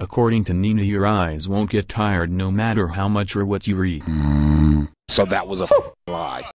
According to Nina your eyes won't get tired no matter how much or what you read. So that was a lie.